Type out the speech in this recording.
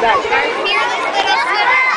Dai. Fearless little swimmer.